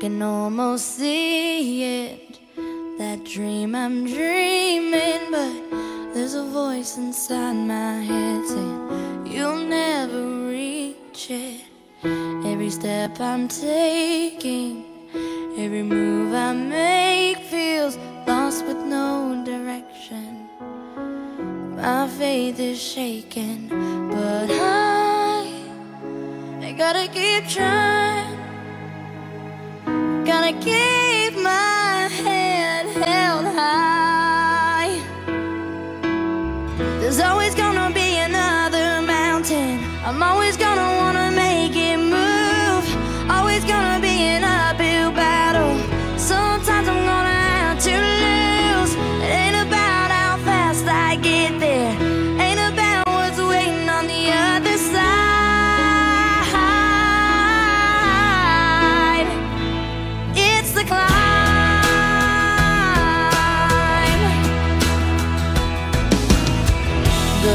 can almost see it. That dream I'm dreaming, but there's a voice inside my head saying you'll never reach it. Every step I'm taking, every move I make feels lost with no direction. My faith is shaken, but I, I gotta keep trying. Keep my head held high. There's always gonna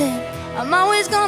I'm always gonna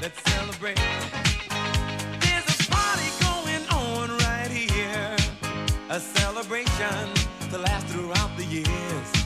Let's celebrate. There's a party going on right here, a celebration to last throughout the years.